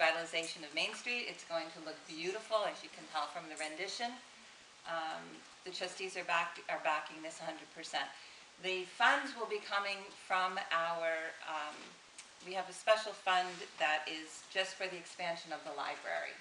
revitalization of Main Street. It's going to look beautiful, as you can tell from the rendition. Um, The trustees are back, are backing this hundred percent. The funds will be coming from our, um, we have a special fund that is just for the expansion of the library.